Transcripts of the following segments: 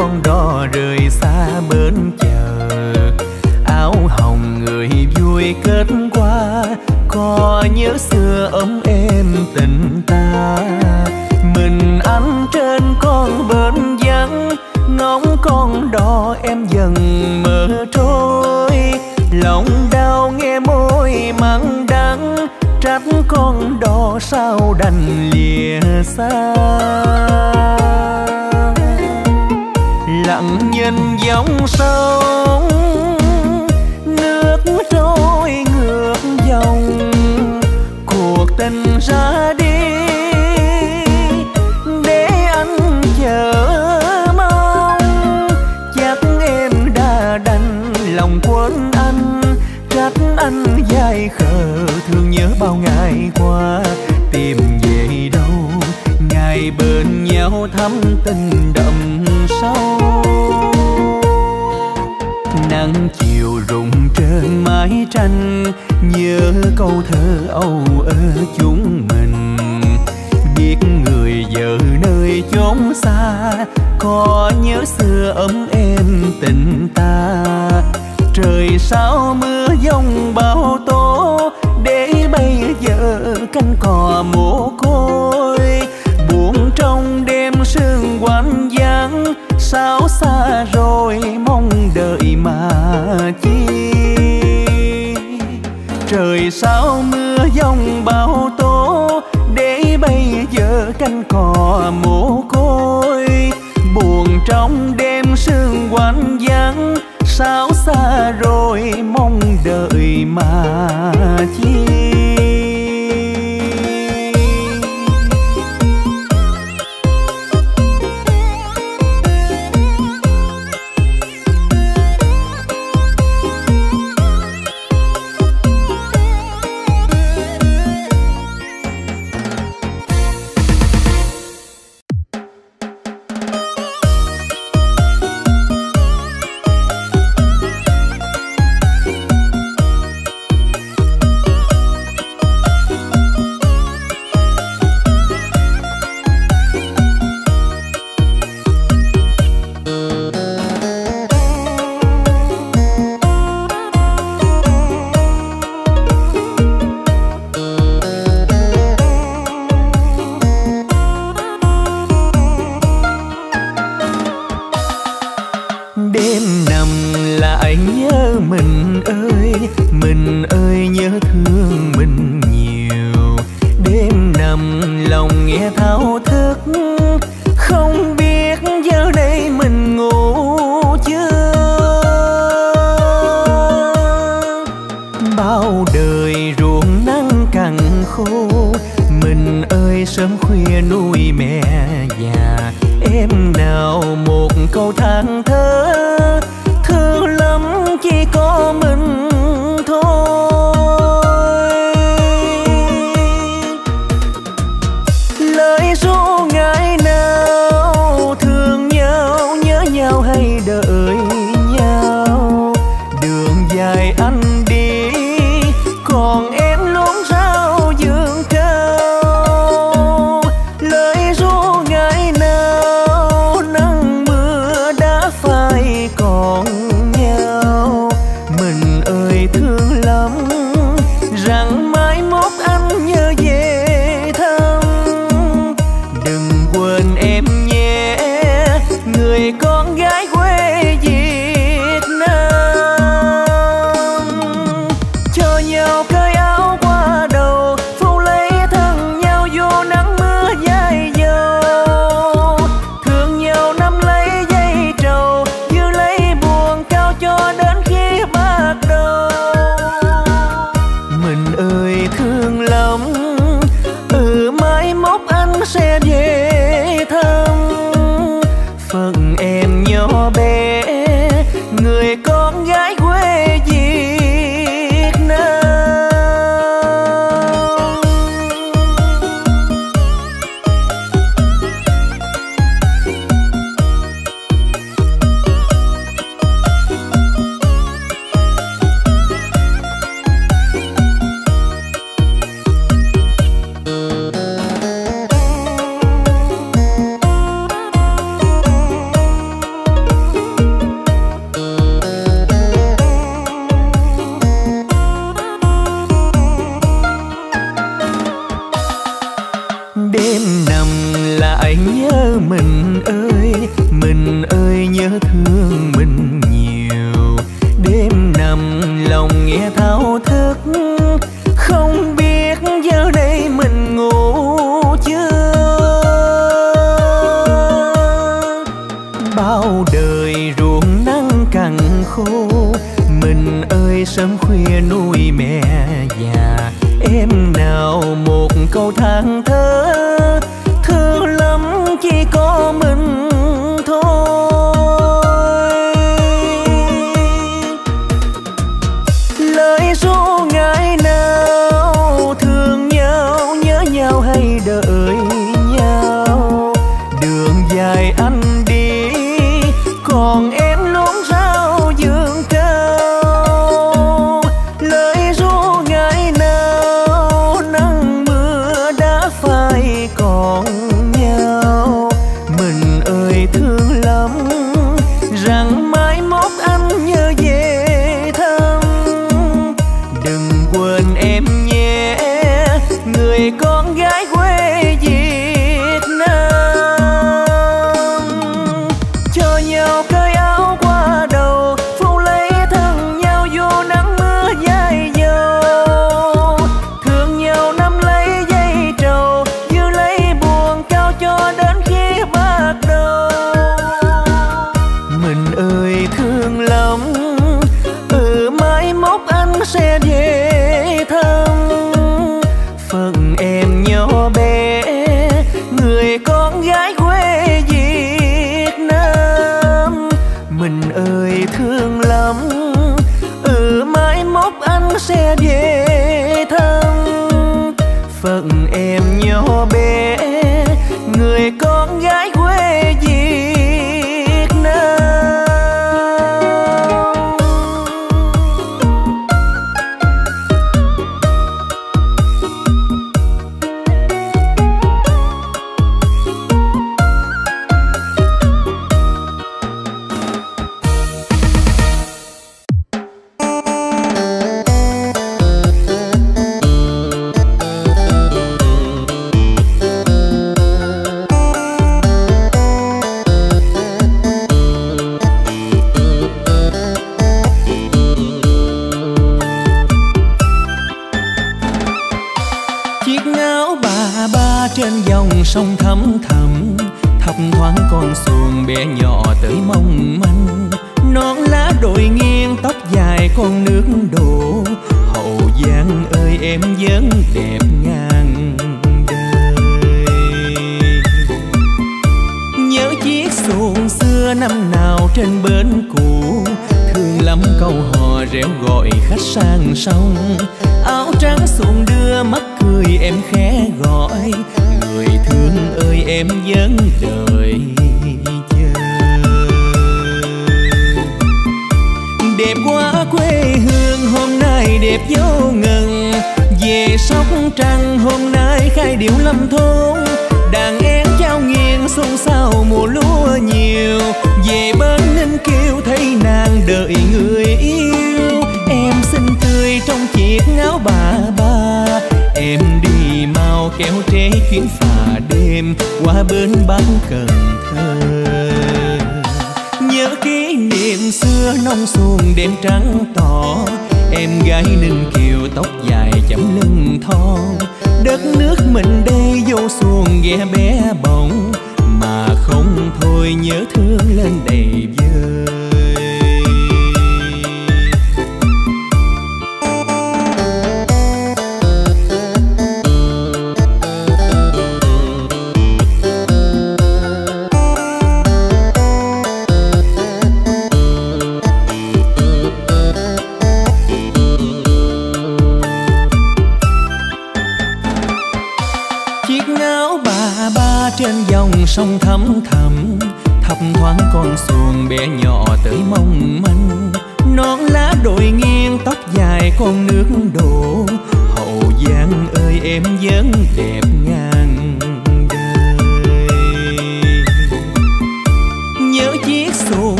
con đò rời xa bến chờ áo hồng người vui kết qua có nhớ xưa ấm thơ âu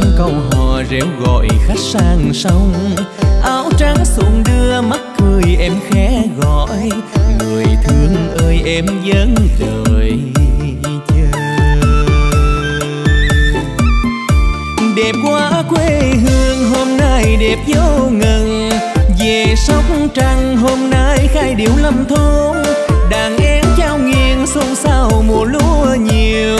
lắm câu hò reo gọi khách sang sông. Áo trắng xuồng đưa mắt cười em khẽ gọi, người thương ơi em vẫn đợi chờ. Đẹp quá quê hương hôm nay đẹp vô ngần, về sóc trăng hôm nay khai điệu lâm thôn. Đàn em xôn xao mùa lúa nhiều.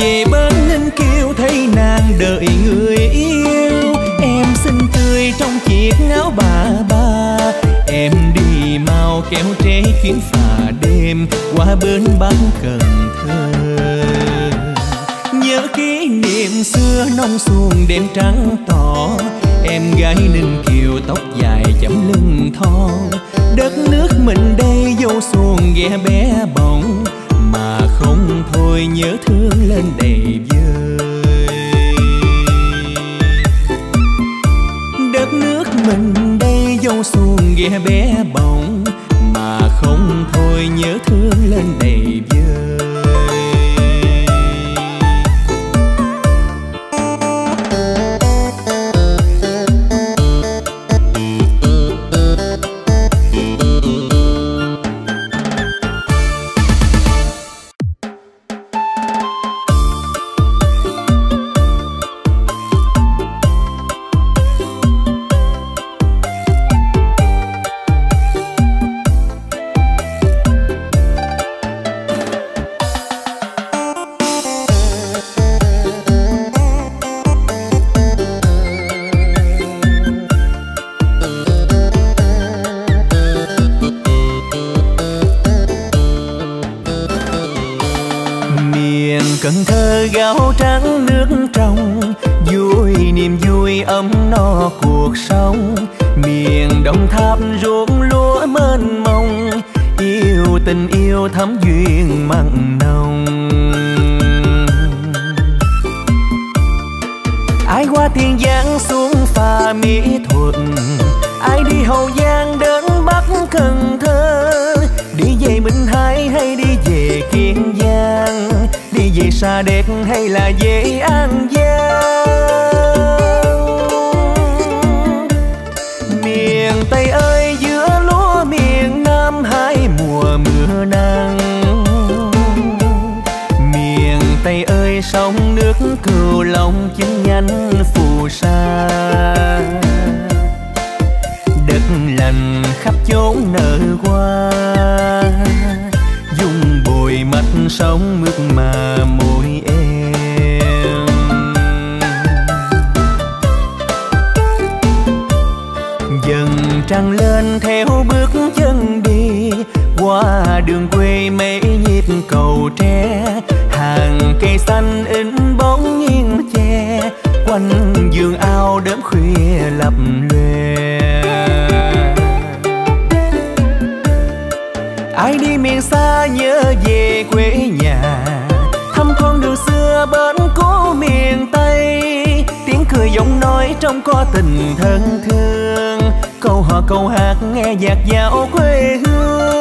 Về bên ninh kêu thấy nàng đợi người yêu. Em xinh tươi trong chiếc áo bà ba. Em đi mau kéo trế chuyến phà đêm qua bên bắc cần thơ. Nhớ kỷ niệm xưa nông xuồng đêm trắng tỏ. Em gái ninh kiều tóc dài chấm lưng thon. Đất nước mình đây vô xuồng ghe bé bỏng mà không thôi nhớ thương lên đầy vơi. Đất nước mình đây dâu xuồng ghe bé bỏng mà không thôi nhớ thương lên đầy nhớ về quê nhà. Thăm con đường xưa bến cũ miền tây. Tiếng cười giọng nói trong có tình thân thương. Câu hò câu hát nghe dạt dạo quê hương.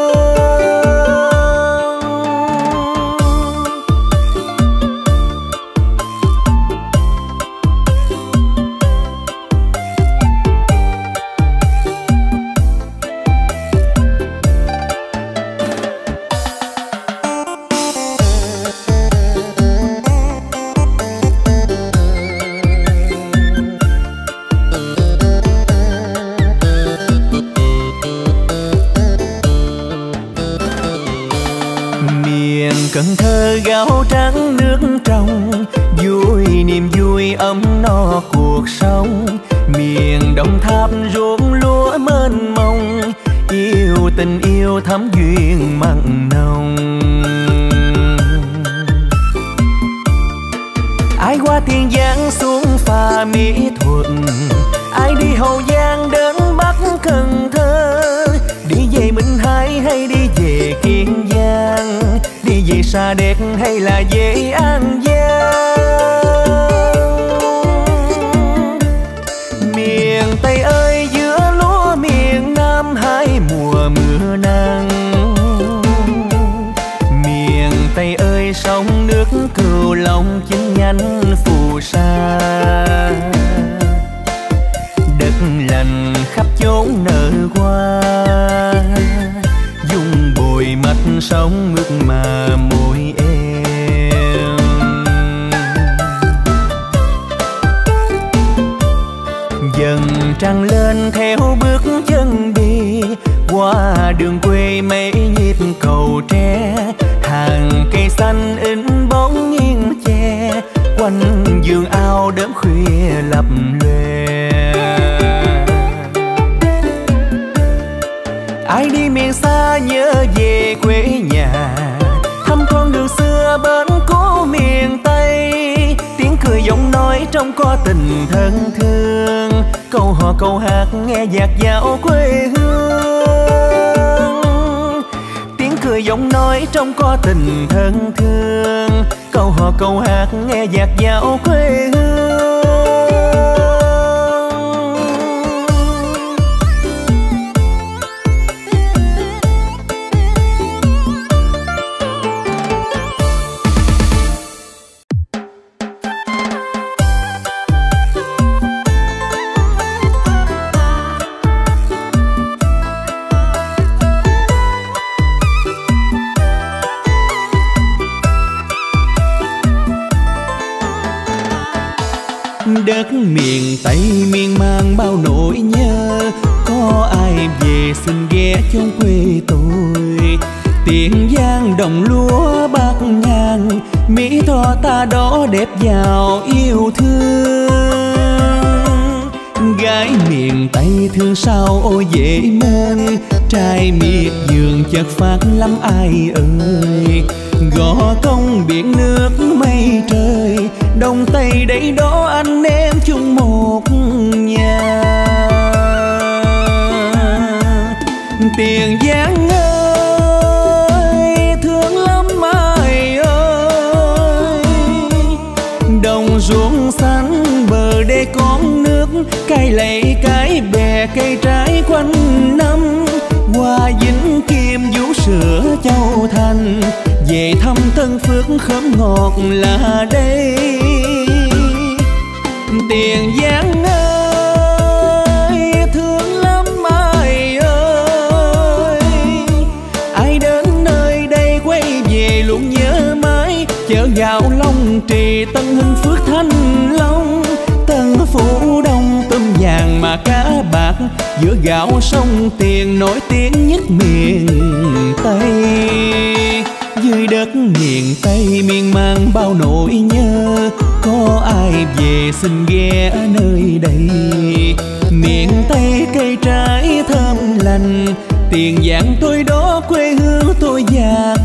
Gái miền Tây thương sao ôi dễ mến Trai miệt giường chợt phát lắm ai ơi. Gò công biển nước mây trời, đông tây đây đó anh em chung một nhà. Tiền giang châu thành. Về thăm thân phước khóm ngọt là đây. Tiền giang ơi thương lắm ai ơi. Ai đến nơi đây quay về luôn nhớ mãi. Chợ gạo long trì tân hưng phước thanh long. Tân phủ đông tôm vàng mà cá bạc giữa gạo sông tiền nổi tiếng nhất miền tây dưới đất miền tây miên mang bao nỗi nhớ có ai về xin ghé nơi đây miền tây cây trái thơm lành, tiền giang tôi đó quê hương tôi giang.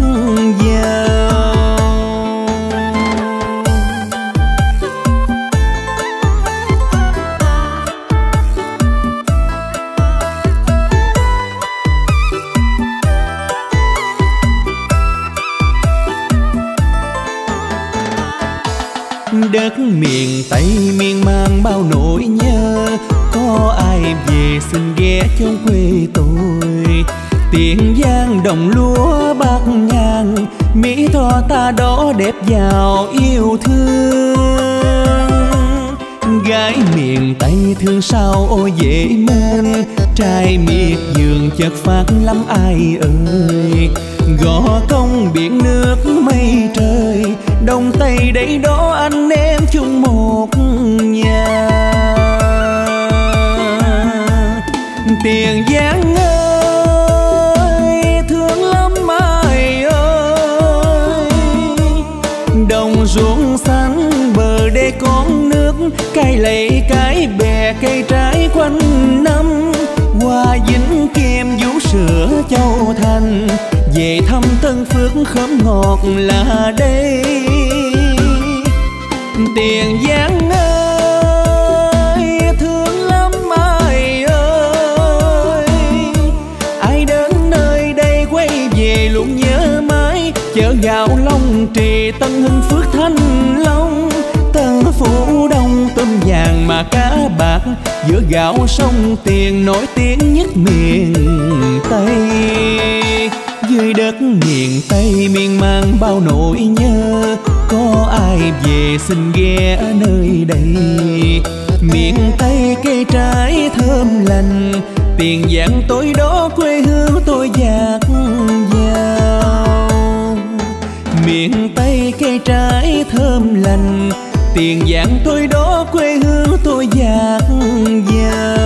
Đó đẹp giàu yêu thương. Gái miền tây thương sao ôi dễ mến. Trai miệt giường chợt phát lắm ai ơi. Gò công biển nước mây trời. Đông tây đây đó anh em chung một. Sữa châu thành. Về thăm tân phước khóm ngọt là đây. Tiền giang ơi thương lắm ai ơi. Ai đến nơi đây quay về luôn nhớ mãi. Chợ gạo long trì tân hưng phước thanh long. Tân phủ đông tôm vàng mà cá giữa gạo sông tiền nổi tiếng nhất miền tây. Dưới đất miền tây miên man bao nỗi nhớ, có ai về xin ghé nơi đây? Miền tây cây trái thơm lành, tiền vàng tối đó quê hương tôi dạt dào. Miền tây cây trái thơm lành tiền vàng tôi đó quê hương tôi dạt dào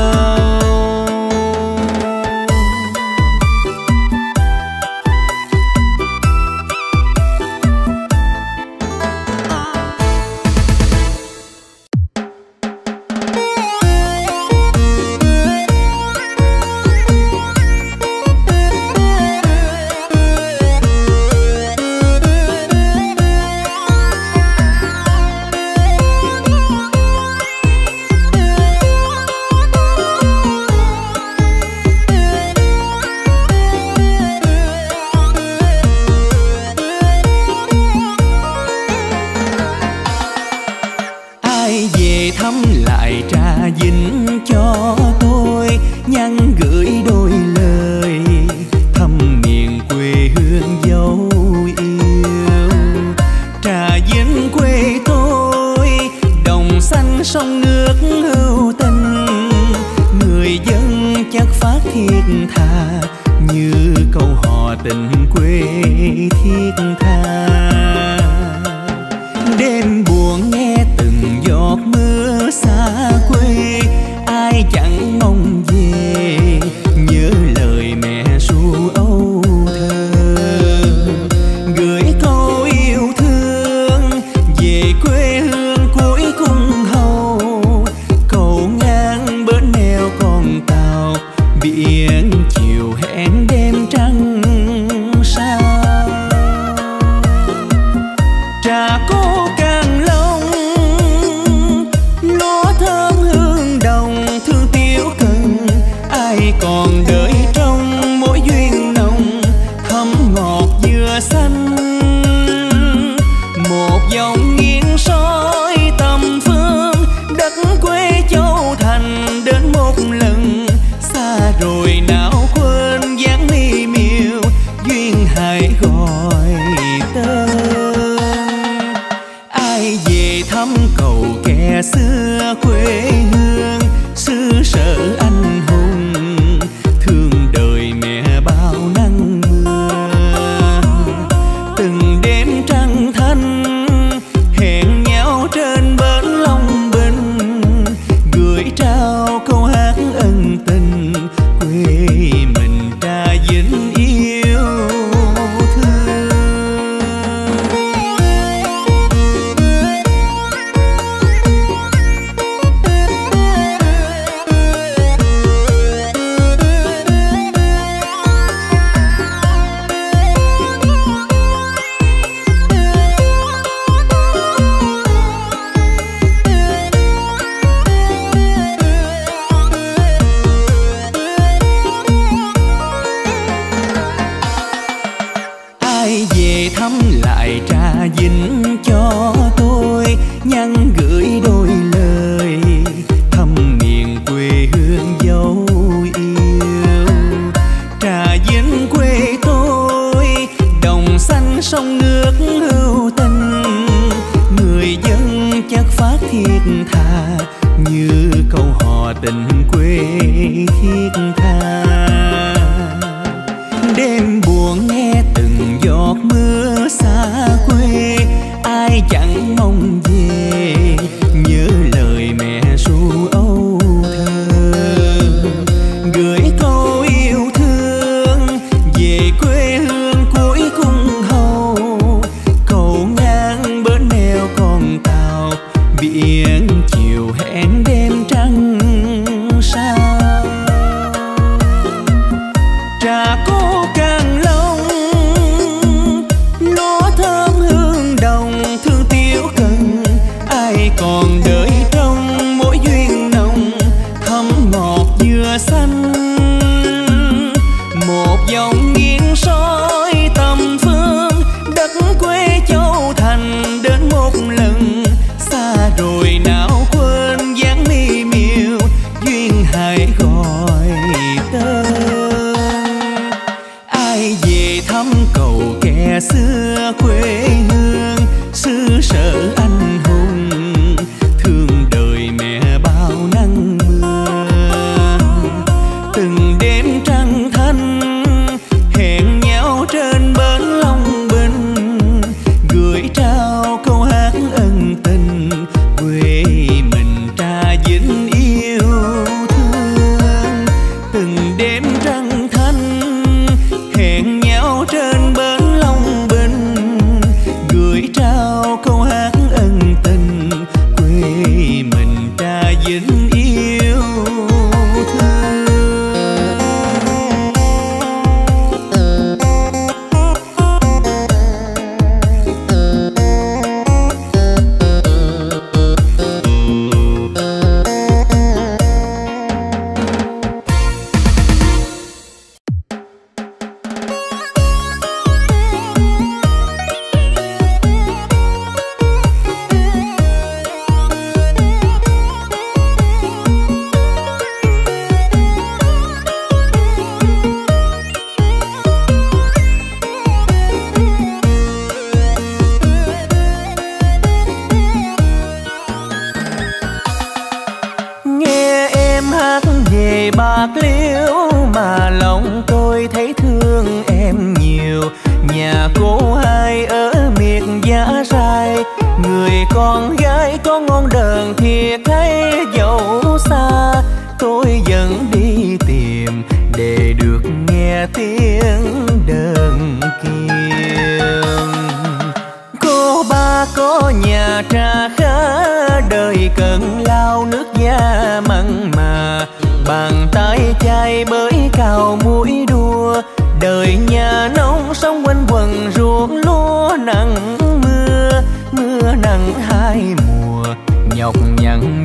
nhọc nhằn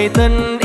hát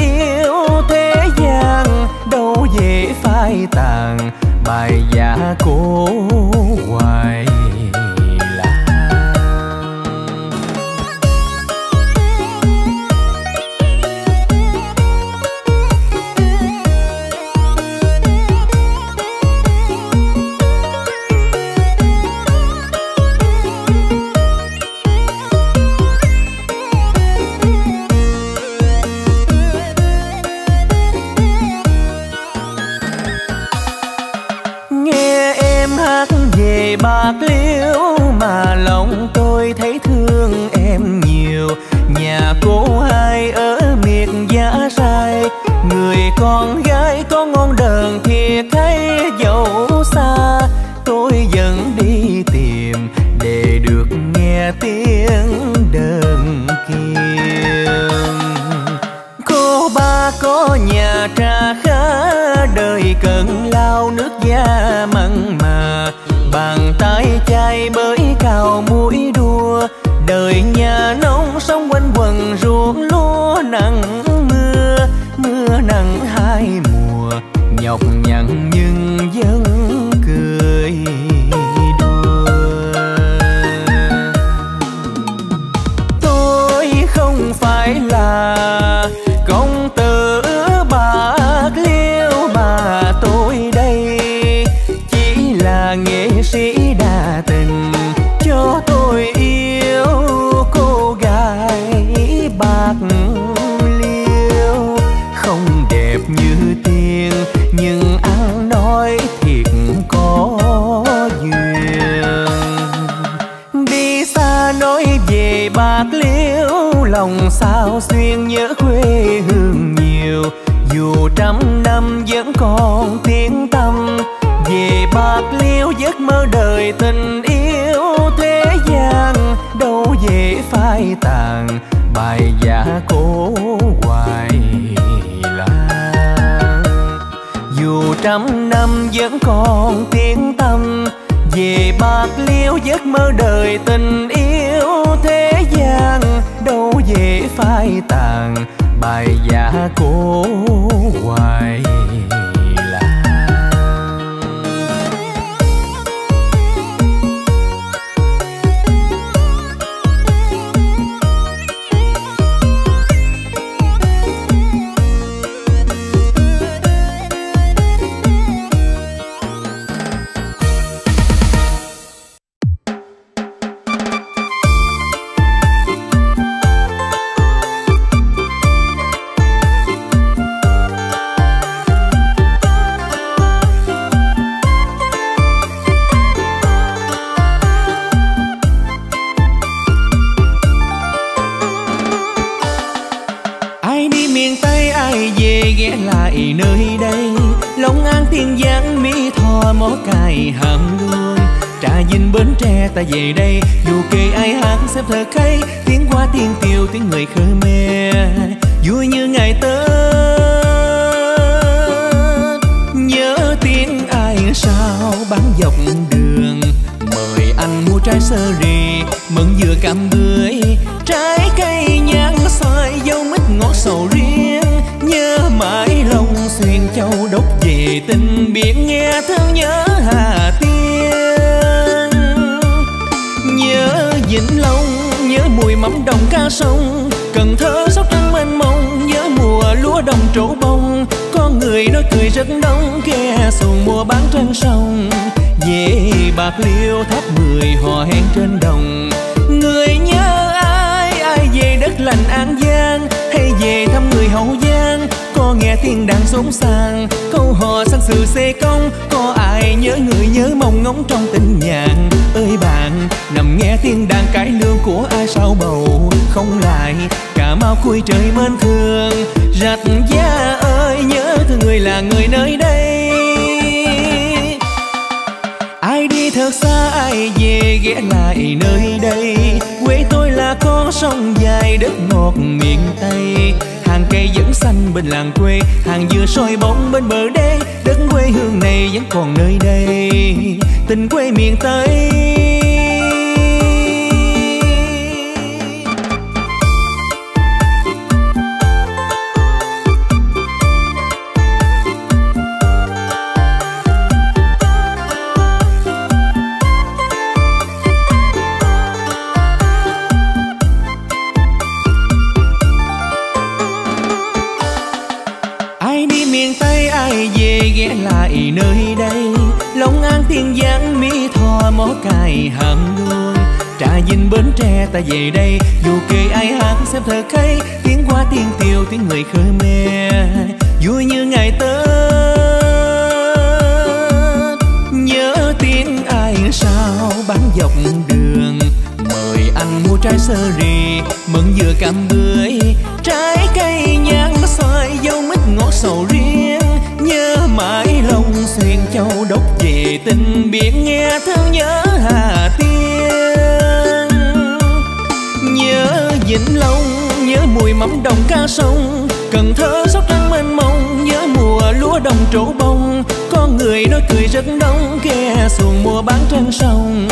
vĩnh long nhớ mùi mắm đồng ca sông. Cần thơ sóc trăng mênh mông nhớ mùa lúa đồng trổ bông. Con người nói cười rất đông ghe xuồng mùa bán trên sông.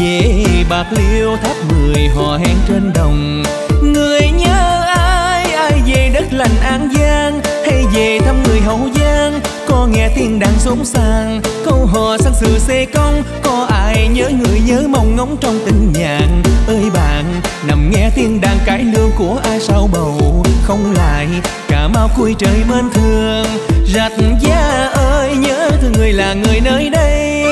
Về yeah, bạc liêu tháp mười hò hẹn trên đồng. Người nhớ ai ai về đất lành an giang? Hay về thăm người hậu giang? Có nghe tiếng đàn súng sàng câu hò sang sự xê công. Có ai nhớ người nhớ mong ngóng trong tình nhàn. Ơi bạn, nằm nghe tiếng đàn cải lương của ai sao bầu? Không lại, cả mau cuối trời mến thương. Rạch giá ơi, nhớ thương người là người nơi đây.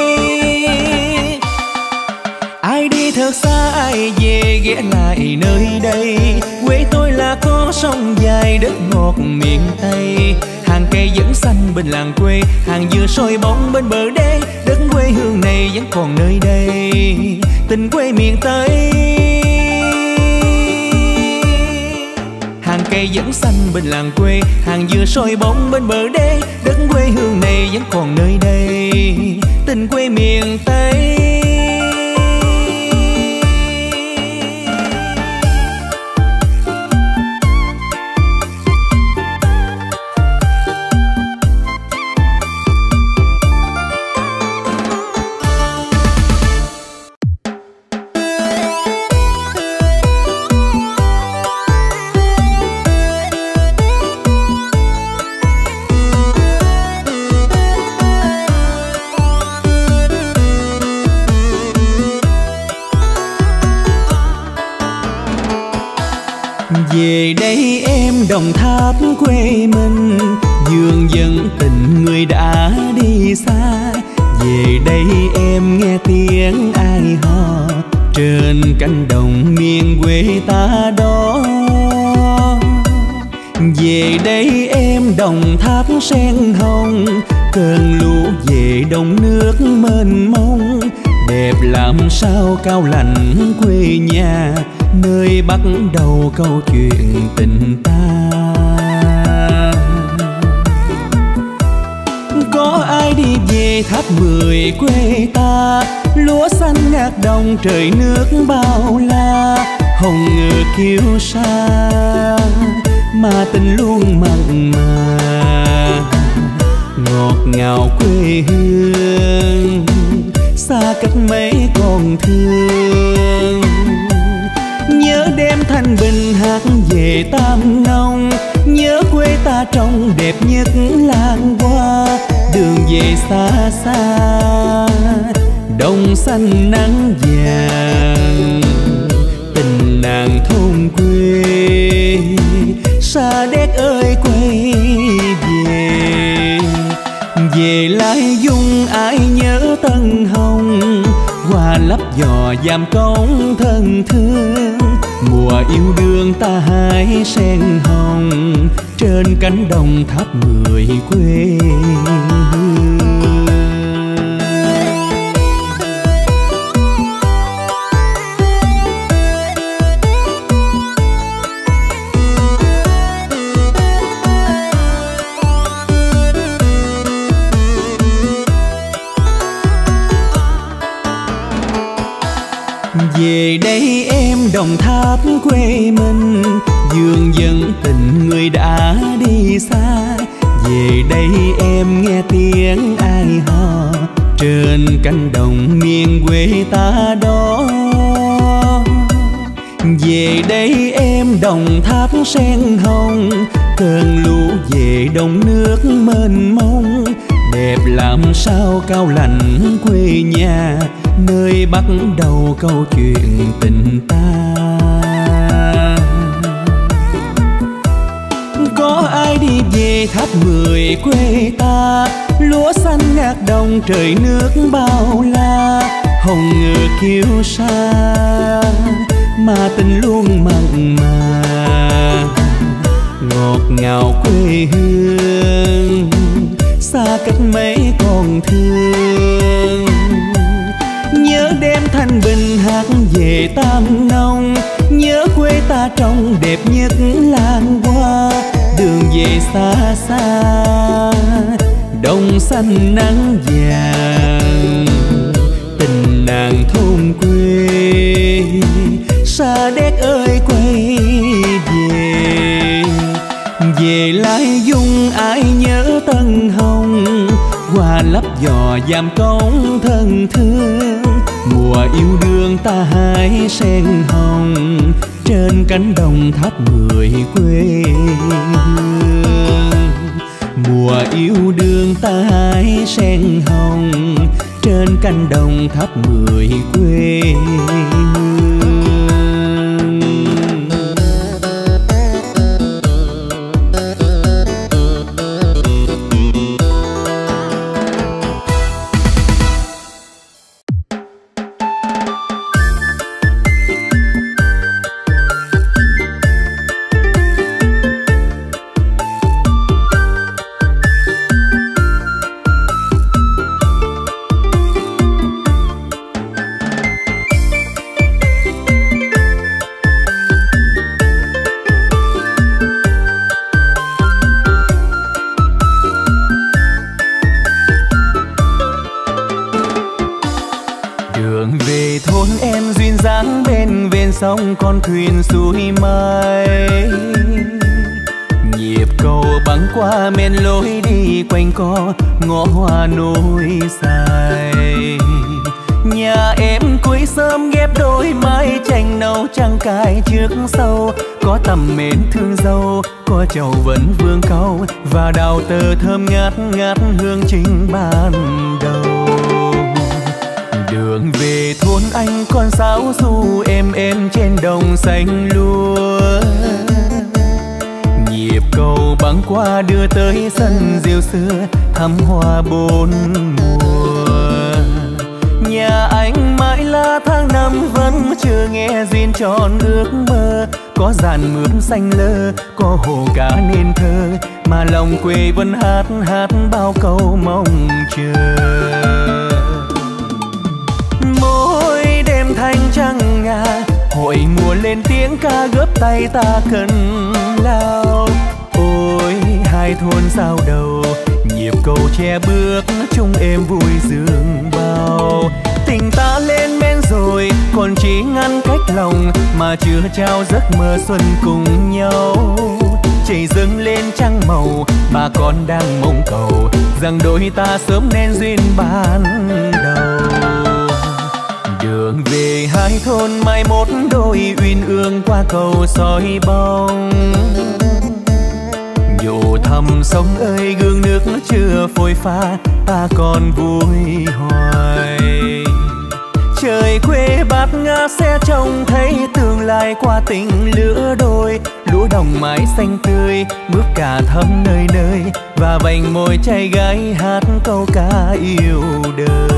Ai đi thật xa, ai về ghé lại nơi đây? Quê tôi là có sông dài, đất ngọt miền tây. Hàng cây vẫn xanh bên làng quê, hàng dừa sôi bóng bên bờ đê quê hương này vẫn còn nơi đây, tình quê miền tây. Hàng cây vẫn xanh bên làng quê, hàng dừa soi bóng bên bờ đê. Đất quê hương này vẫn còn nơi đây, tình quê miền tây. Về đây em đồng tháp quê mình dương dân tình người đã đi xa. Về đây em nghe tiếng ai hò, trên cánh đồng miền quê ta đó. Về đây em đồng tháp sen hồng, cơn lũ về đông nước mênh mông. Đẹp làm sao cao lạnh quê nhà nơi bắt đầu câu chuyện tình ta. Có ai đi về tháp mười quê ta? Lúa xanh ngát đồng trời nước bao la. Hồng ngựa kiêu sa, mà tình luôn mặn mà. Ngọt ngào quê hương, xa cách mấy còn thương. Hát về tam nông, nhớ quê ta trong đẹp nhất làng hoa. Đường về xa xa, đông xanh nắng vàng. Tình nàng thôn quê xa đét ơi quay về. Về lai dung ai nhớ tân hồng hoa lấp giò giam cống thân thương mùa yêu đương ta hái sen hồng trên cánh đồng tháp người quê. hương cao lạnh quê nhà, nơi bắt đầu câu chuyện tình ta. Có ai đi về tháp mười quê ta, lúa xanh ngát đồng trời nước bao la, hồng ngự kiêu sa, mà tình luôn mặn mà. Ngọt ngào quê hương, xa cách mấy thương. Nhớ đêm thanh bình hát về tam nông, nhớ quê ta trong đẹp nhất làng hoa. Đường về xa xa đông xanh nắng vàng. Giảm công cống thân thương, mùa yêu đương ta hái sen hồng, trên cánh đồng tháp người quê hương. Mùa yêu đương ta hái sen hồng, trên cánh đồng tháp người quê thoáng băng qua đưa tới sân diều xưa thăm hoa bốn mùa. Nhà anh mãi là tháng năm vẫn chưa nghe duyên tròn ước mơ. Có dàn mướn xanh lơ, có hồ cá nên thơ. Mà lòng quê vẫn hát hát bao câu mong chờ. Mỗi đêm thanh trăng ngà, hội mùa lên tiếng ca gấp tay ta cần lao hai thôn giao đầu. Nhịp cầu che bước, chung êm vui dương bao. Tình ta lên men rồi, còn chỉ ngăn cách lòng mà chưa trao giấc mơ xuân cùng nhau. Chảy dâng lên trăng màu, bà con đang mong cầu rằng đôi ta sớm nên duyên ban đầu. Đường về hai thôn mai một, đôi uyên ương qua cầu soi bóng thầm sông ơi, gương nước chưa phôi pha, ta còn vui hoài. Trời quê bát ngã sẽ trông thấy tương lai qua tình lứa đôi, lúa đồng mái xanh tươi, bước cả thấm nơi nơi, và vành môi trai gái hát câu ca yêu đời.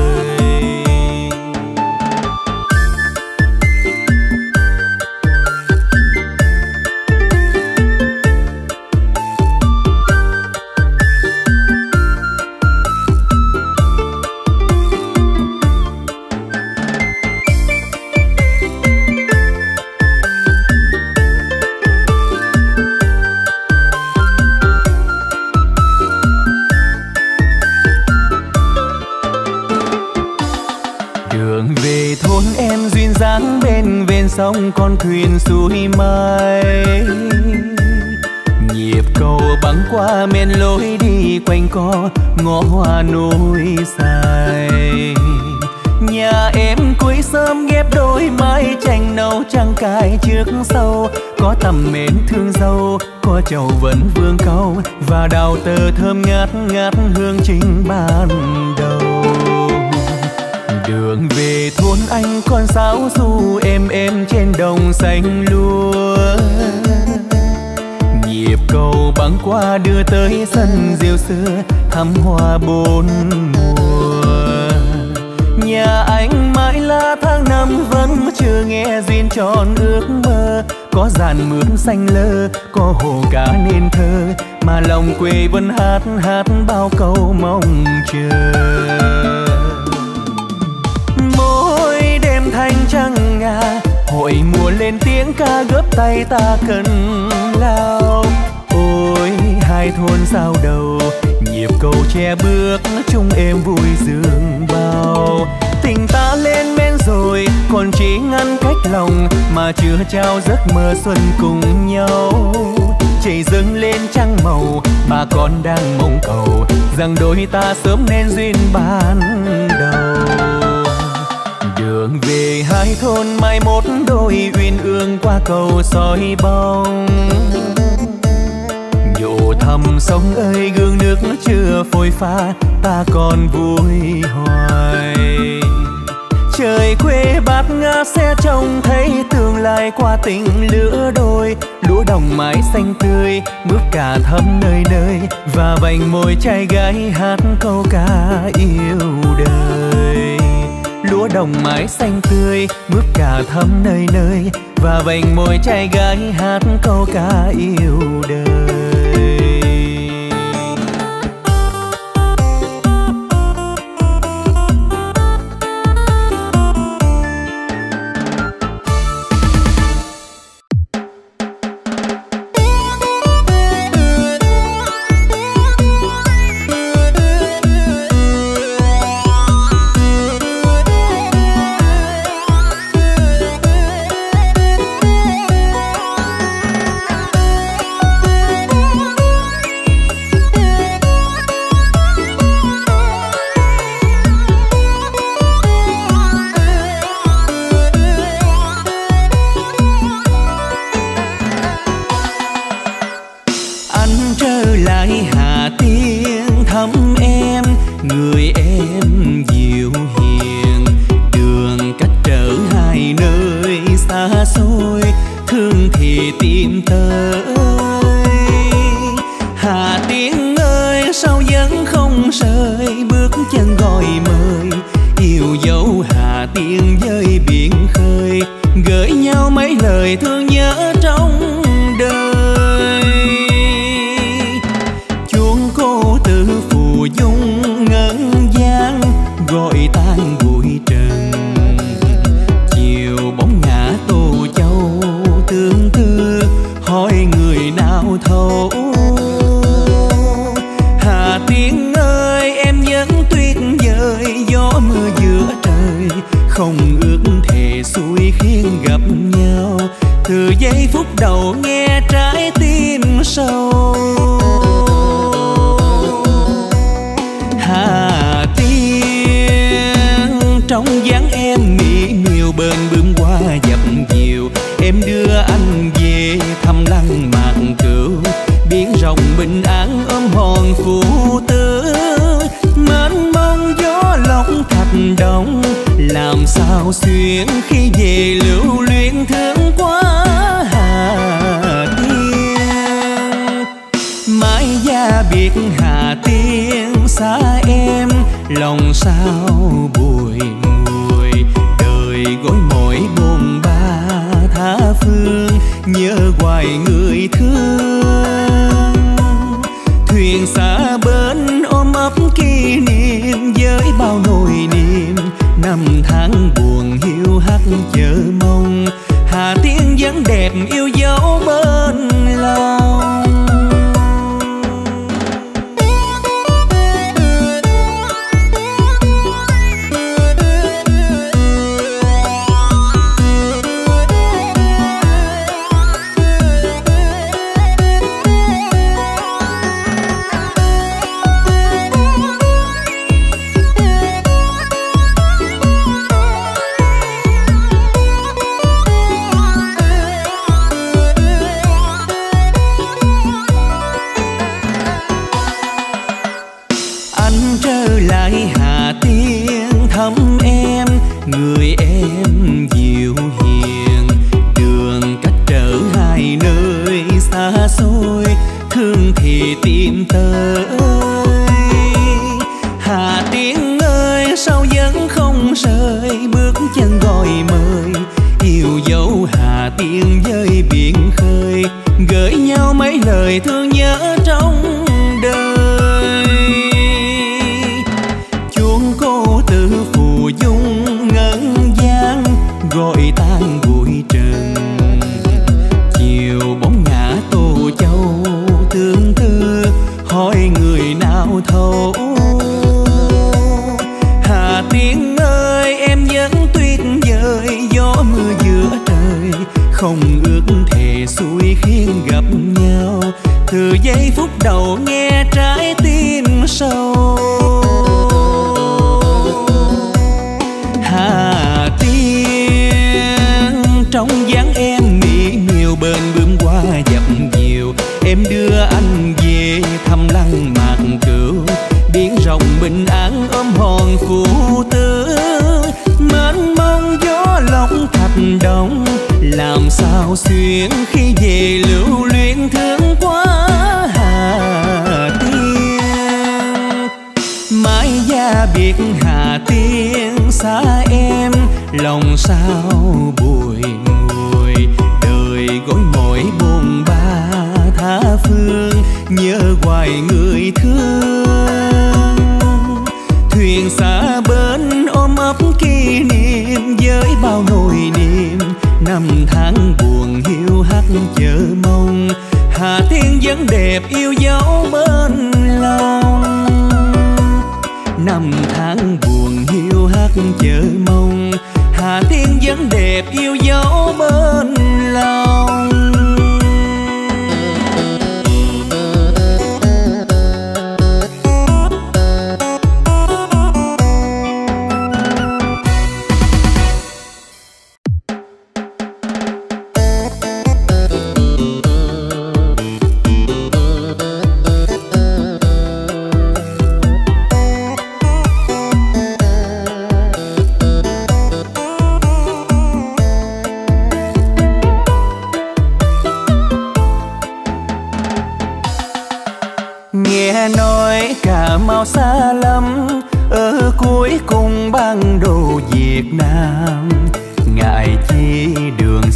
Thuyền xuôi mai nhịp cầu băng qua men lối đi quanh co, ngõ hoa nối dài. Nhà em cuối sớm ghép đôi mái tranh nâu trăng cài trước sau. Có tầm mến thương dâu có chầu vẫn vương câu và đào tơ thơm ngát ngát hương chính ban đầu đường về thôn anh, con sáo du em em trên đồng xanh lúa. Nhịp cầu băng qua đưa tới sân diều xưa, thắm hoa bốn mùa. Nhà anh mãi là tháng năm, vẫn chưa nghe duyên tròn ước mơ. Có dàn mướn xanh lơ, có hồ cá nên thơ, mà lòng quê vẫn hát hát bao câu mong chờ. Hội mùa lên tiếng ca gấp tay ta cần lao. Ôi, hai thôn giao đầu, nhịp cầu che bước, chung êm vui dương bao. Tình ta lên men rồi, còn chỉ ngăn cách lòng, mà chưa trao giấc mơ xuân cùng nhau. Chảy dâng lên trăng màu bà con đang mong cầu, rằng đôi ta sớm nên duyên ban đầu đường về hai thôn mai một đôi uyên ương qua cầu soi bóng. Nhổ thầm sông ơi, gương nước chưa phôi pha, ta còn vui hoài. Trời quê bát ngát sẽ trông thấy tương lai qua tình lứa đôi. Lúa đồng mái xanh tươi, bước cả thấm nơi nơi, và vành môi trai gái hát câu ca yêu đời lúa đồng mái xanh tươi, bước cả thấm nơi nơi, và vành môi trai gái hát câu ca yêu đời.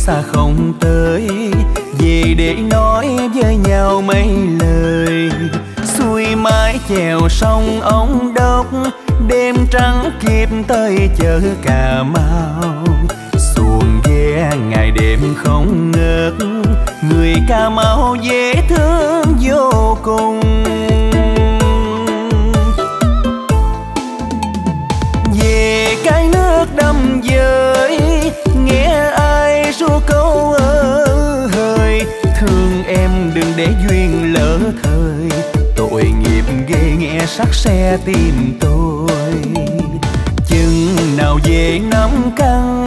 Xa không tới. Về để nói với nhau mấy lời. Xuôi mái chèo sông ống đốc, đêm trắng kịp tới chợ cà mau. Xuồng ghe ngày đêm không ngớt, người cà mau dễ thương vô cùng. Sắc xe tìm tôi. Chừng nào về năm căn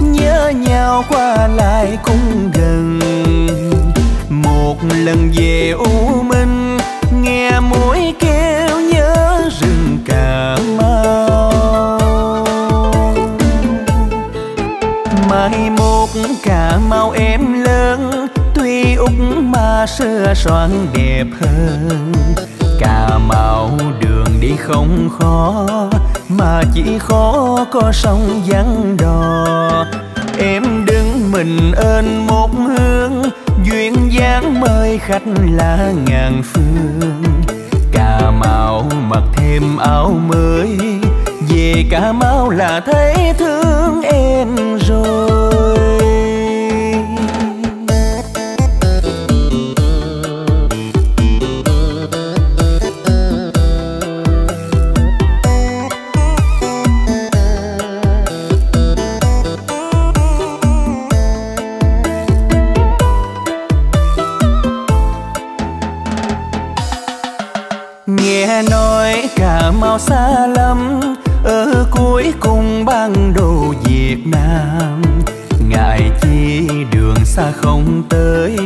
nhớ nhau qua lại cũng gần. Một lần về u minh, nghe mũi kêu nhớ rừng cà mau. Mai một cà mau em lớn, tuy úc mà xưa soạn đẹp hơn cà mau đường đi không khó mà chỉ khó có sông vắng đò. Em đứng mình ơn một hương, duyên dáng mời khách là ngàn phương. Cà mau mặc thêm áo mới về cà mau là thấy thương em rồi. Cà mau xa lắm. Ở cuối cùng ban đồ việt nam ngại chi đường xa không tới.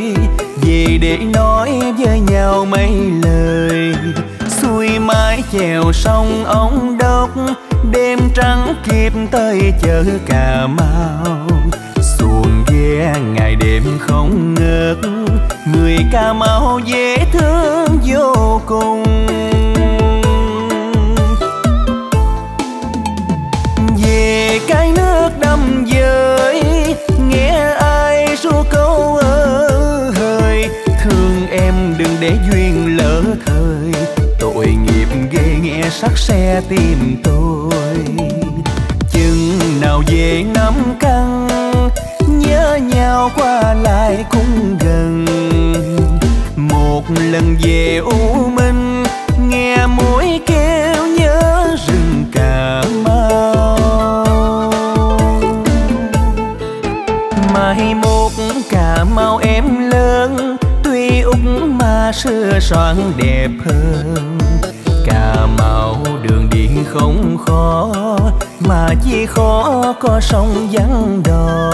Về để nói với nhau mấy lời, xuôi mái chèo sông ống đốc. Đêm trắng kịp tới chợ cà mau. Xuồng ghe ngày đêm không ngớt, người cà mau dễ thương vô cùng. Sắc xe tìm tôi. Chừng nào về năm căng, nhớ nhau qua lại cũng gần. Một lần về u minh, nghe mũi kêu nhớ rừng cà mau. Mai một cà mau em lớn, tuy úng mà xưa soạn đẹp hơn chuyện không khó, mà chỉ khó có sông vắng đò.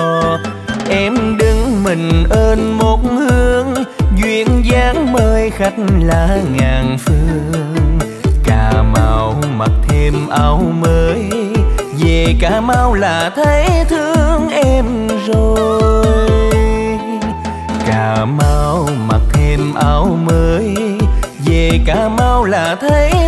Em đứng mình ơn một hương duyên dáng mời khách là ngàn phương. Cà mau mặc thêm áo mới, về cà mau là thấy thương em rồi. Cà mau mặc thêm áo mới, về cà mau là thấy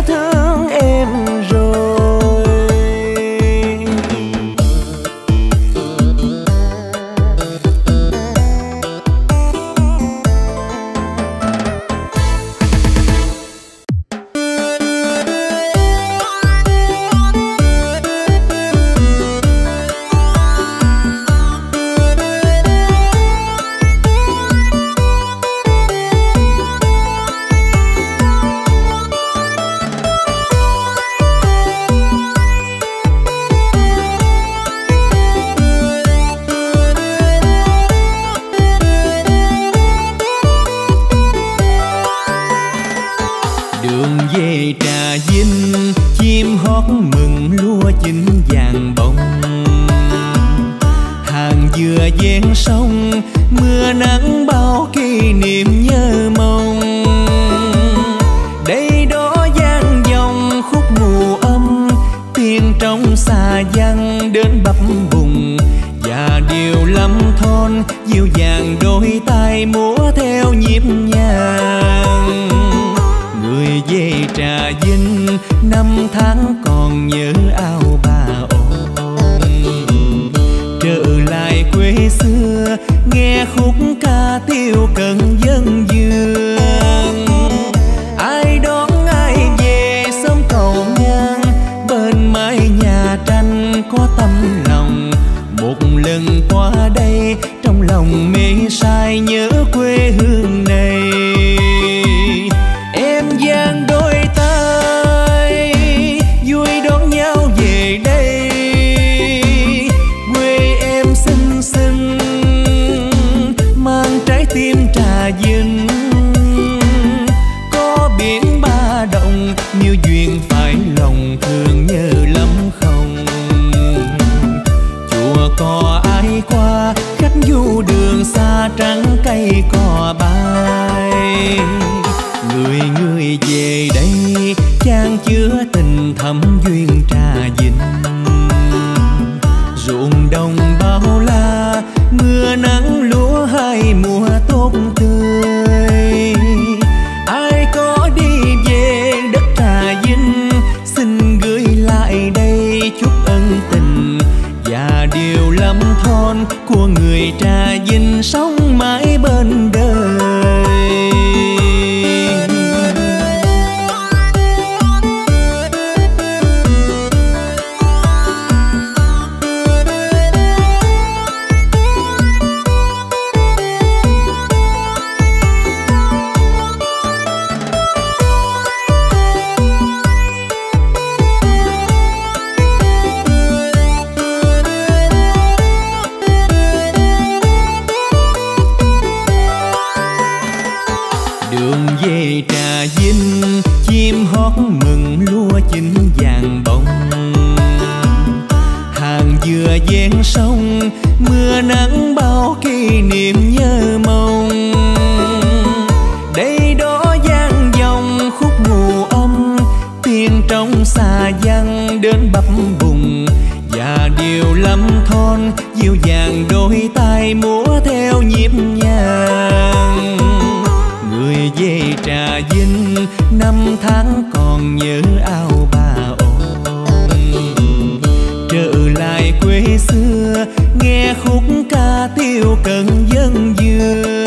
đường về trà vinh, chim hót mừng lúa chín vàng bông. Hàng dừa ven sông, mưa nắng bao kỷ niệm nhớ mong. Đây đó gian dòng khúc ngù âm tiên trong xa văn đến bập bùng. Và điều lâm thon, dịu dàng đôi tay múa theo năm tháng còn nhớ ao bà ôm. Trở lại quê xưa, nghe khúc ca tiêu cần dân dương.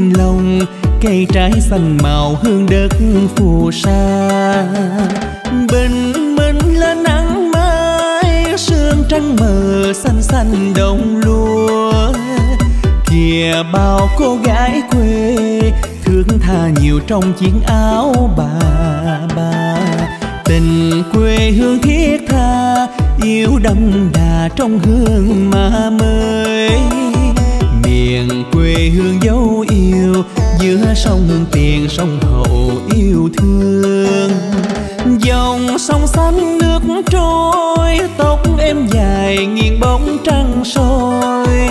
Anh lòng, cây trái xanh màu hương đất phù sa. Bình minh lên nắng mai, sương trắng mờ xanh xanh đồng lúa. Kìa bao cô gái quê, thương tha nhiều trong chiếc áo bà bà. Tình quê hương thiết tha, yêu đậm đà trong hương mà mới miền quê hương dấu yêu, giữa sông tiền, sông hậu yêu thương. Dòng sông xanh nước trôi, tóc em dài, nghiêng bóng trăng soi.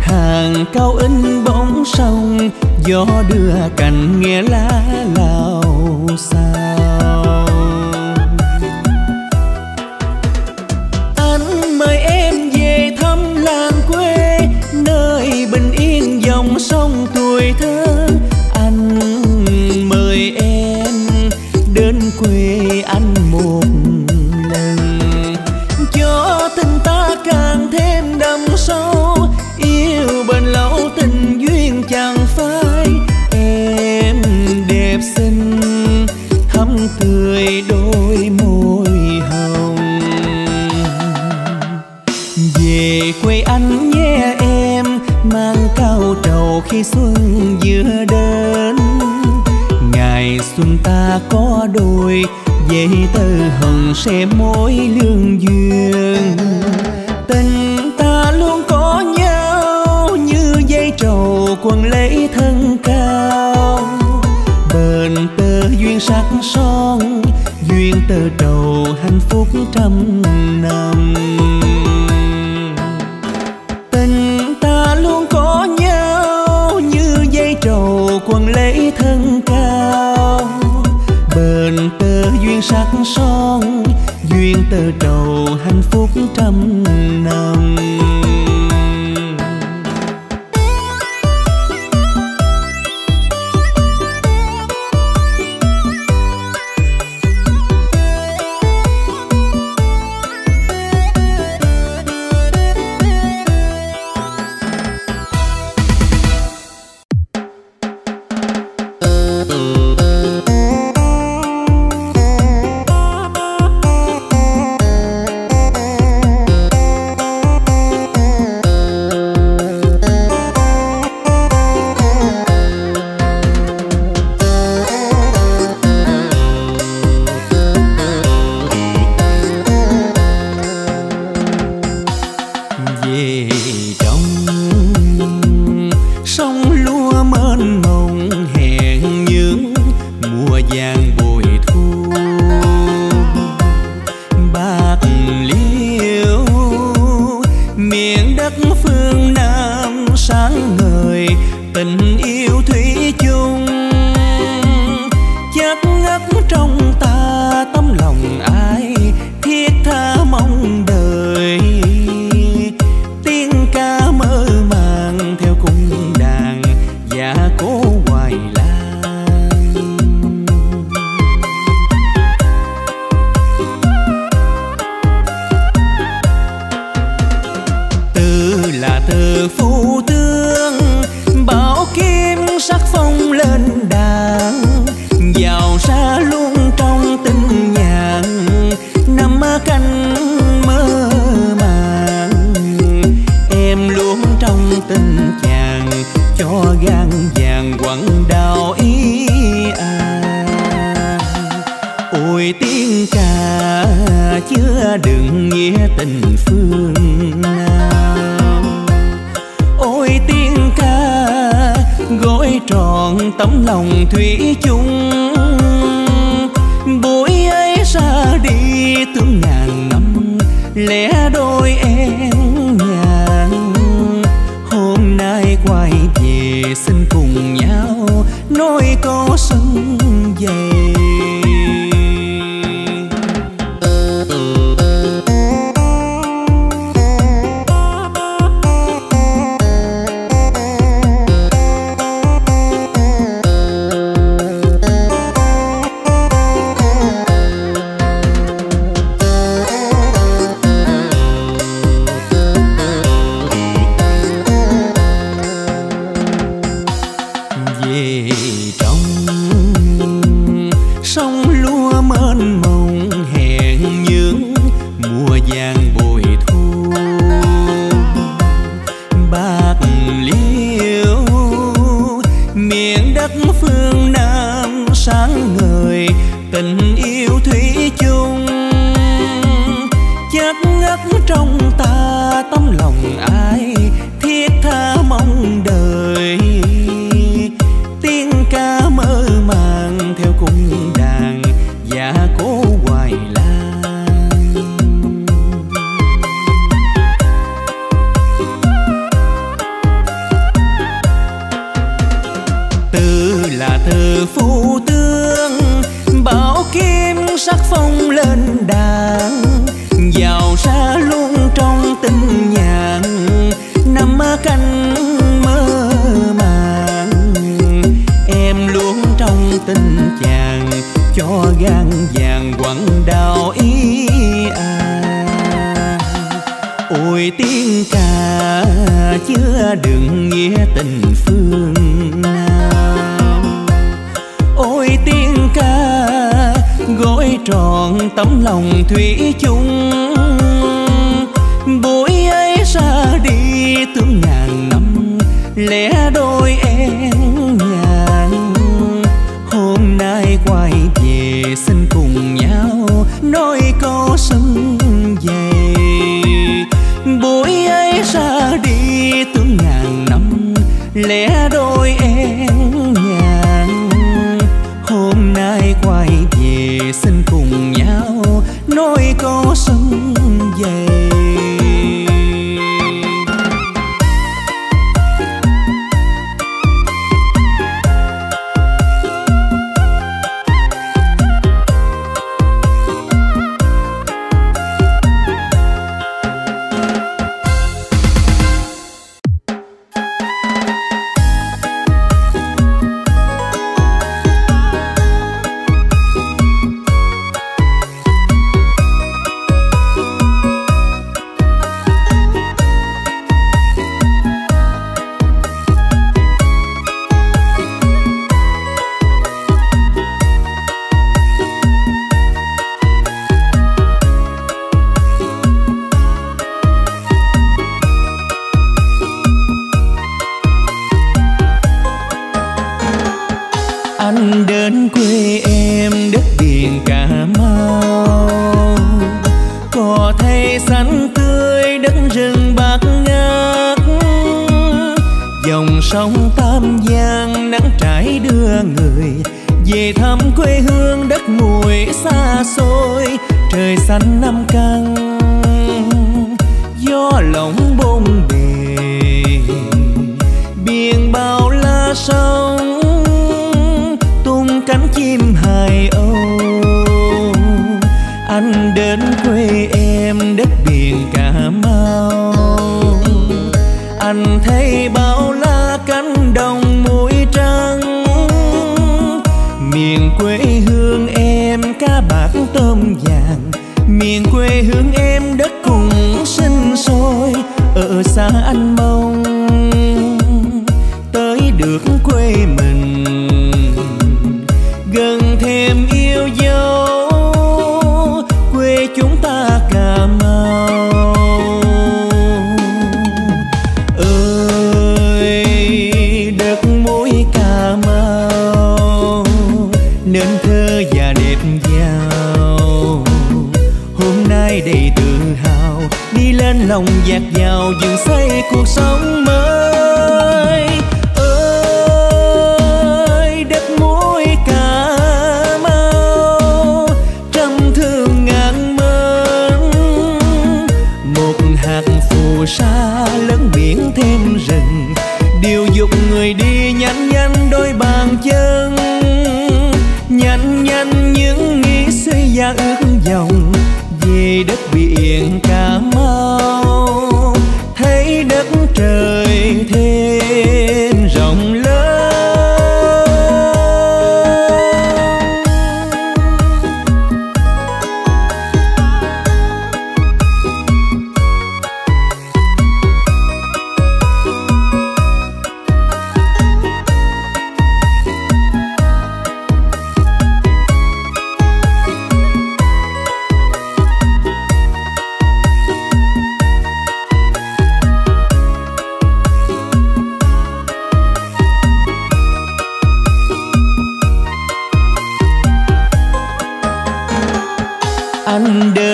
Hàng cao in bóng sông, gió đưa cành nghe lá lao sao sông tuổi khi xuân vừa đến. Ngày xuân ta có đôi về tơ hồng sẽ mối lương duyên. Tình ta luôn có nhau, như dây trầu quần lấy thân cao. Bền tơ duyên sắc son, duyên tơ đầu hạnh phúc trăm năm. nay quay về xin cùng nhau. Nói câu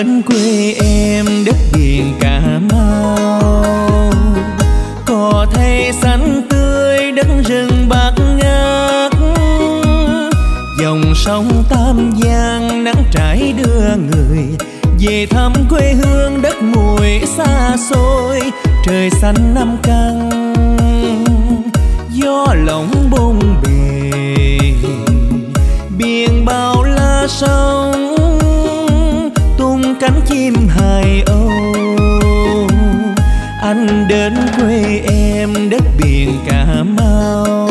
anh quê em đất biển cà mau. Có thấy xanh tươi đất rừng bạc ngát. Dòng sông tam giang nắng trải đưa người về thăm quê hương đất mùi xa xôi. Trời xanh năm căng, gió lộng bông bề. Biển bao la sông đến quê em đất biển cà mau.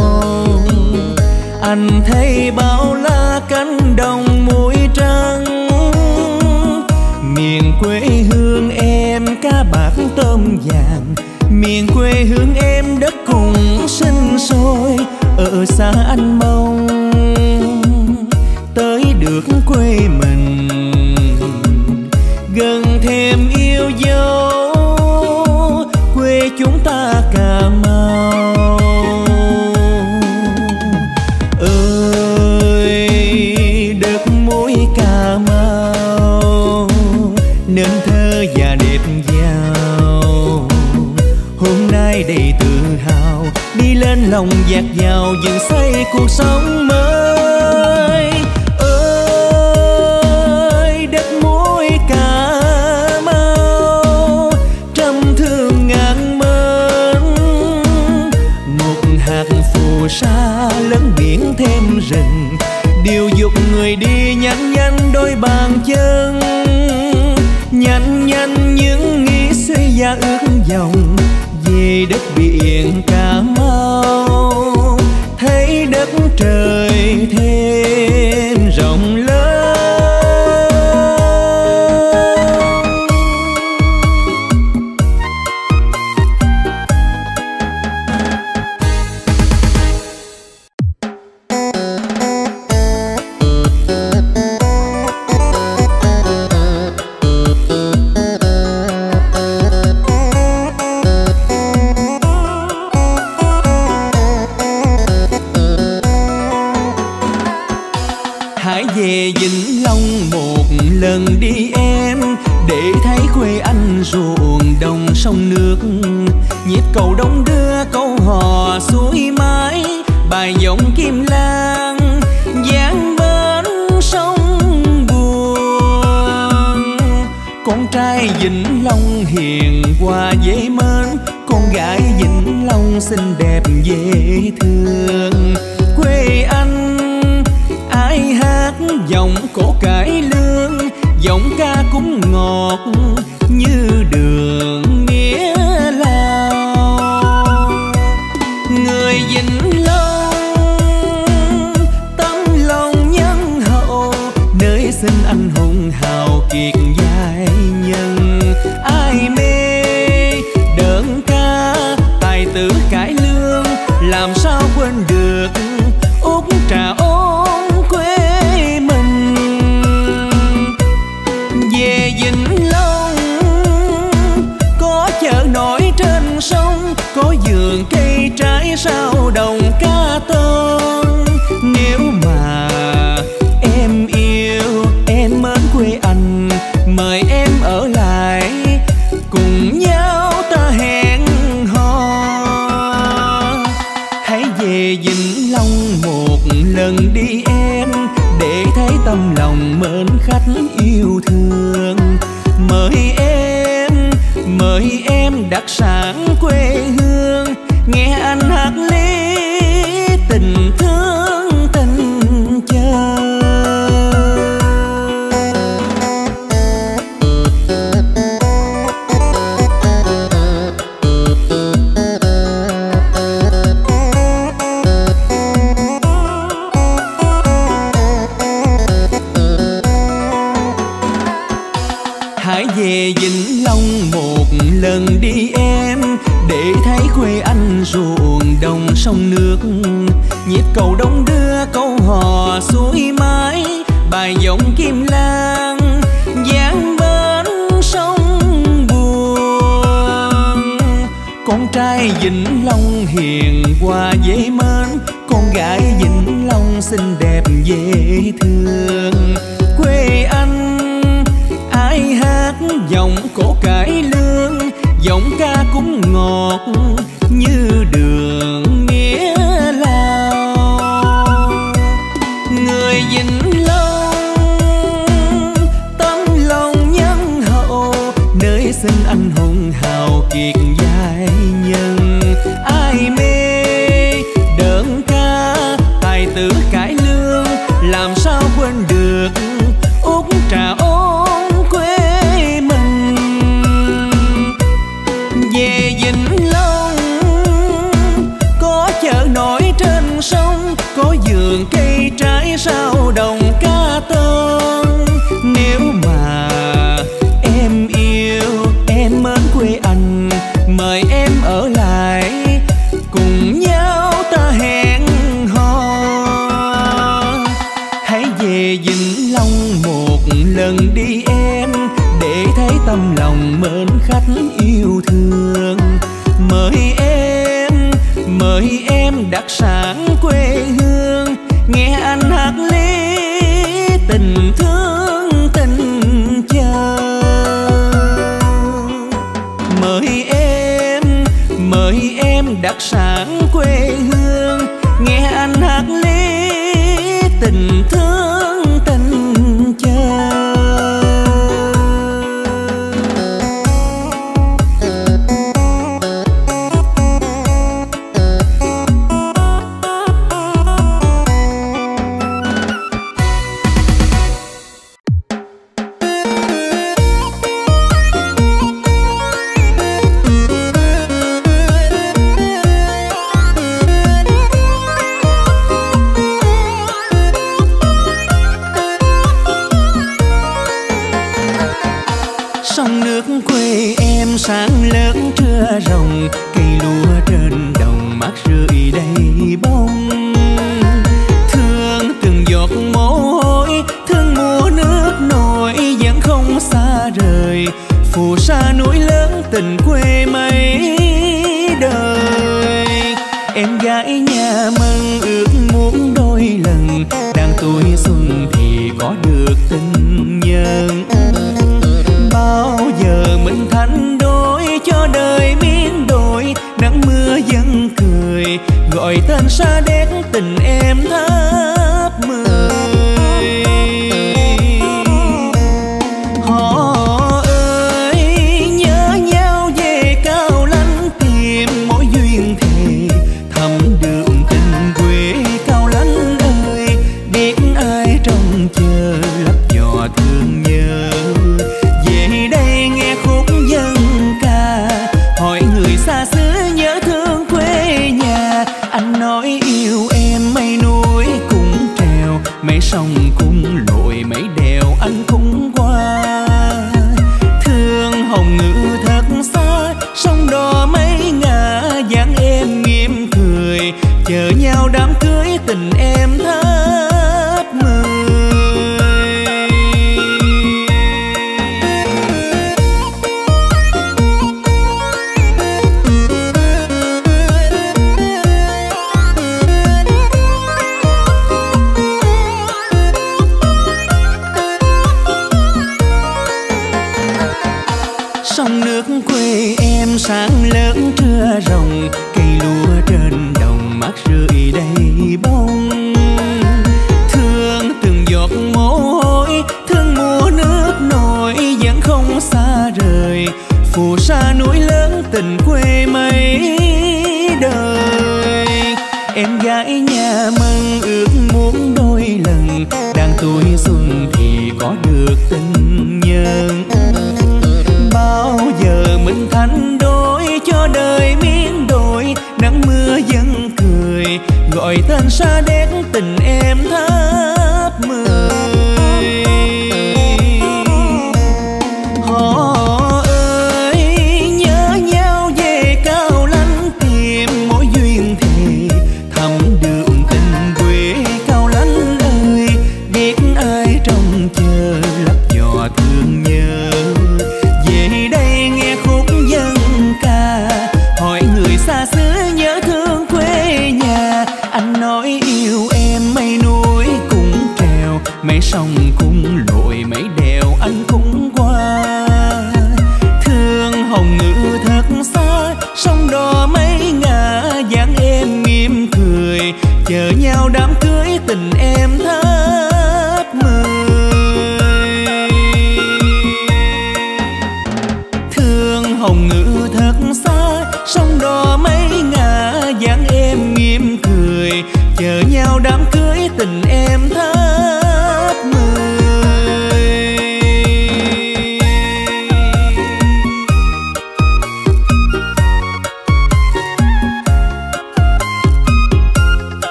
Anh thấy bao la cánh đồng mũi trắng. Miền quê hương em cá bạc tôm vàng. Miền quê hương em đất cùng sinh sôi. Ở xa anh mơ. Lòng dạt dào dựng xây cuộc sống mới. Ơi, đất mũi cà mau, trăm thương ngàn mến. Một hạt phù sa lớn biển thêm rừng, điều dục người đi nhanh nhanh đôi bàn chân. Nhanh nhanh những nghĩ suy và ước vọng đất biển cà mau thấy đất trời thêm rộng lớn. Sinh anh hùng hào kiệt giai nhân.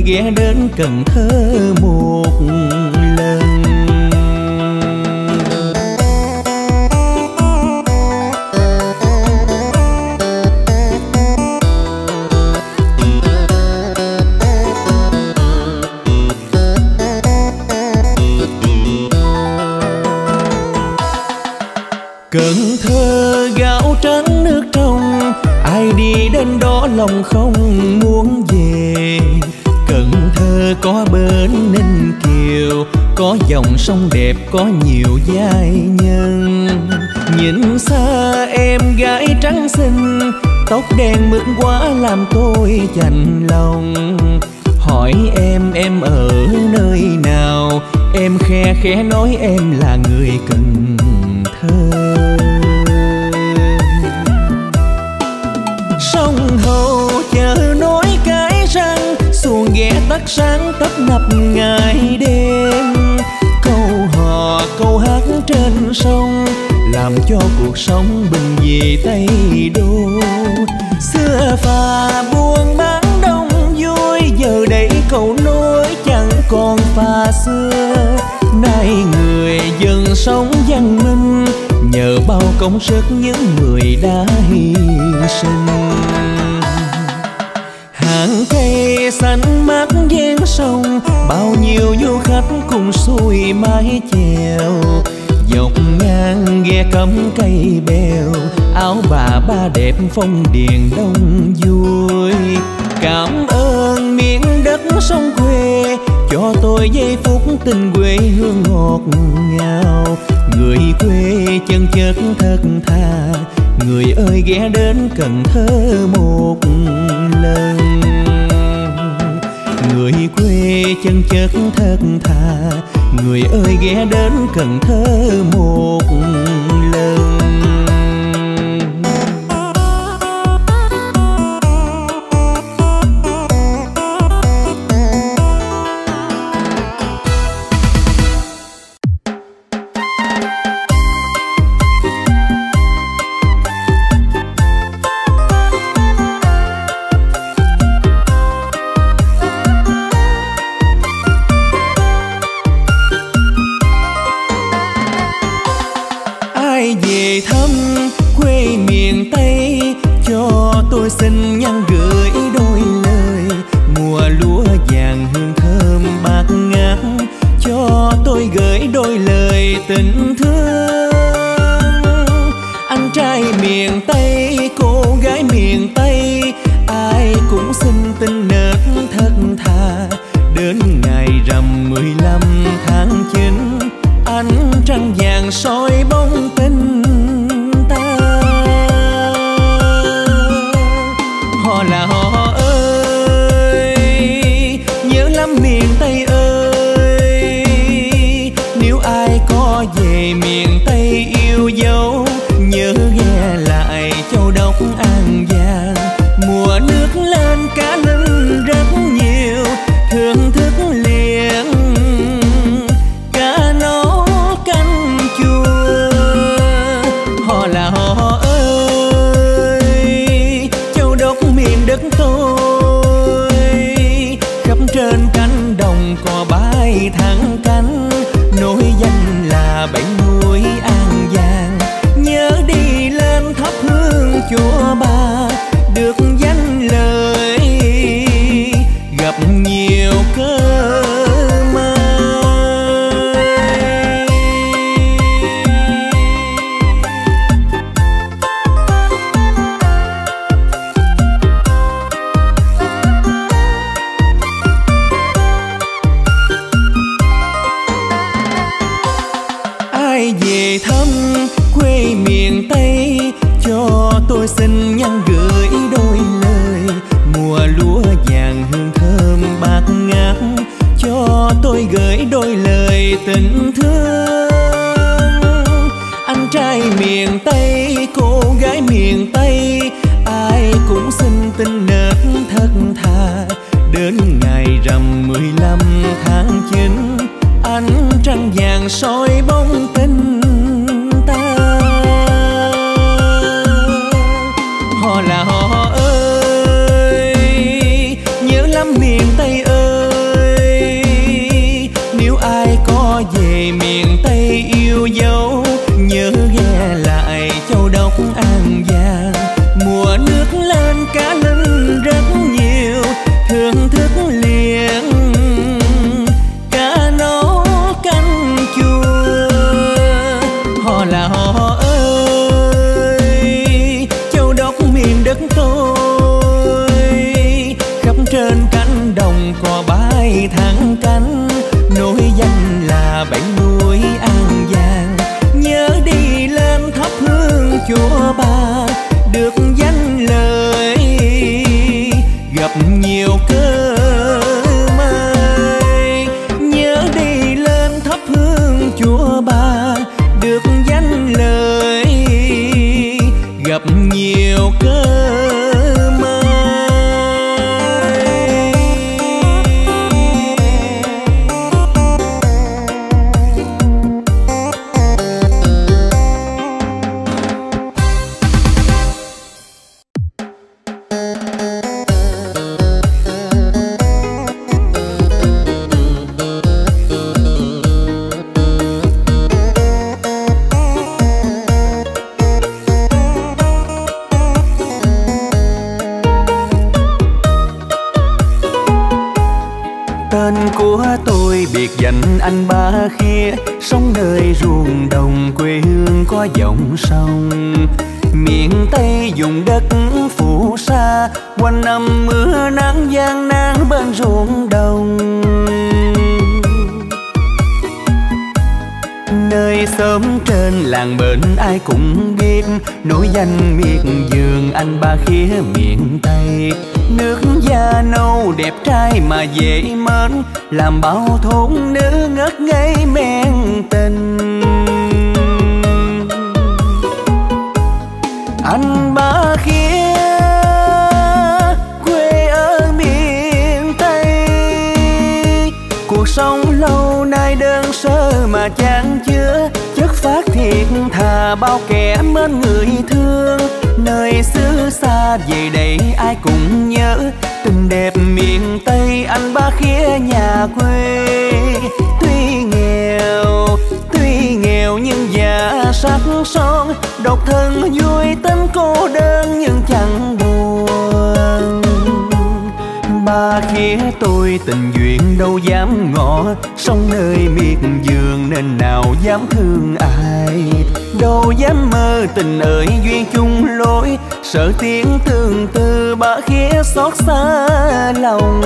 ghé đến Cần Thơ một lần. Cần Thơ gạo trắng nước trong, Ai đi đến đó lòng không muốn về. có dòng sông đẹp, có nhiều giai nhân. Nhìn xa em gái trắng xinh, tóc đen mướt quá làm tôi chạnh lòng. Hỏi em em ở nơi nào? Em khe khẽ nói em là người cần thơ. Sông hầu chờ nói cái răng, xuồng ghé tắt sáng tấp nập ngày đêm. sông, làm cho cuộc sống bình về tây đô xưa phà buôn bán đông vui, giờ đây cầu nối chẳng còn phà xưa. Nay người dân sống văn minh, nhờ bao công sức những người đã hy sinh. Hàng cây xanh mát ven sông, bao nhiêu du khách cùng xuôi mái chèo dọc ngang ghe cắm cây bèo, áo bà ba đẹp phong điền đông vui. Cảm ơn miền đất sông quê, cho tôi giây phút tình quê hương ngọt ngào. Người quê chân chất thật thà, người ơi ghé đến cần thơ một lần. Người quê chân chất thật thà người ơi ghé đến cần thơ một sớm trên làng bên ai cũng biết nổi danh miệt vườn anh ba khía miền tây. Nước da nâu đẹp trai mà dễ mến, làm bao thôn nữ ngất ngây men tình. Anh ba khía bao kẻ mến người thương. Nơi xứ xa về đây ai cũng nhớ. Tình đẹp miền tây anh ba khía nhà quê. Tuy nghèo tuy nghèo nhưng già sắc son. Độc thân vui tính cô đơn nhưng chẳng buồn. Ba khía tôi tình duyên đâu dám ngỏ. Sống nơi miệt vườn nên nào dám thương ai đâu dám mơ, tình ơi duyên chung lối. Sợ tiếng tương tư ba khía xót xa lòng.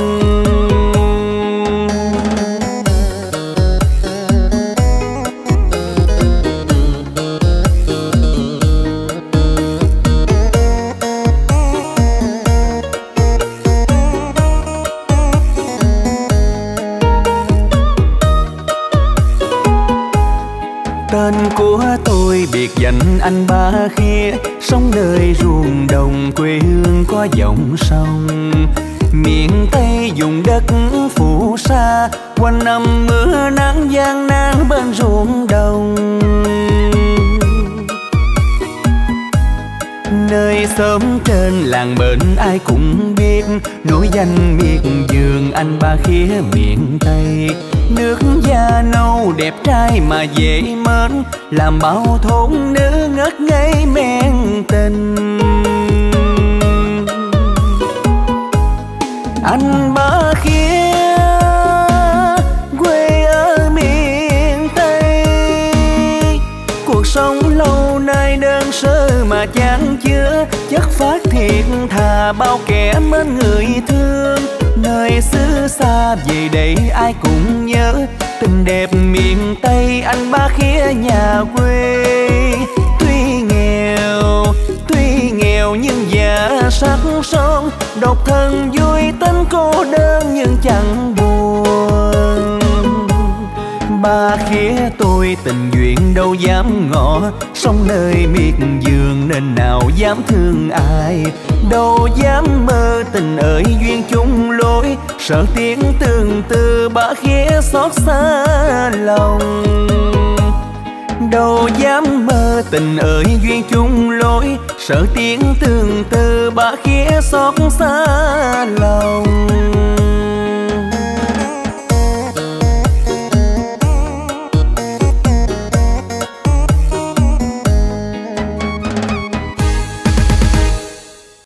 Anh ba khía sống nơi ruộng đồng quê hương có dòng sông. Miền tây dùng đất phù sa, quanh năm mưa nắng gian nan bên ruộng đồng. Nơi sớm trên làng bên ai cũng biết nổi danh miệt vườn anh ba khía miền tây nước da nâu đẹp trai mà dễ mến, làm bao thôn nữ ngất ngây men tình. Anh ba khía quê ở miền tây, cuộc sống lâu nay đơn sơ mà chán chứa, chất phát thiệt thà bao kẻ mến người thương nơi xứ xa về đây ai cũng nhớ. Tình đẹp miền tây anh ba khía nhà quê. Tuy nghèo tuy nghèo nhưng già sắc son. Độc thân vui tính cô đơn nhưng chẳng ba khía tôi tình duyên đâu dám ngỏ. Sống nơi miệt vườn nên nào dám thương ai? Đâu dám mơ tình ơi duyên chung lối. Sợ tiếng tương tư ba khía xót xa lòng. Đâu dám mơ tình ơi duyên chung lối. Sợ tiếng tương tư ba khía xót xa lòng.